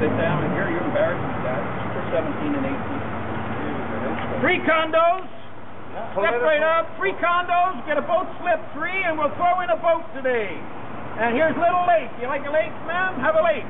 sit down and here, you're embarrassing that for seventeen and eighteen. Free condos. Step right up. Free condos. Get a boat slip free, and we'll throw in a boat today. And here's Little Lake. You like a lake, ma'am? Have a lake.